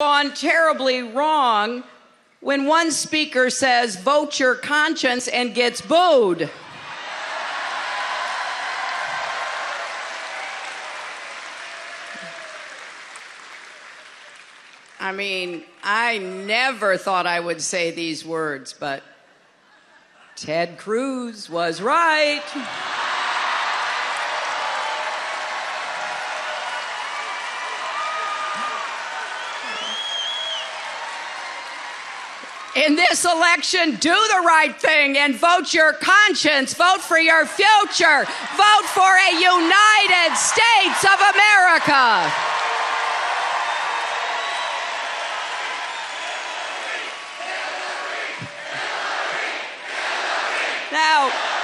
gone terribly wrong when one speaker says, vote your conscience and gets booed. I mean, I never thought I would say these words, but Ted Cruz was right. In this election, do the right thing and vote your conscience. Vote for your future. Vote for a United States of America. Now,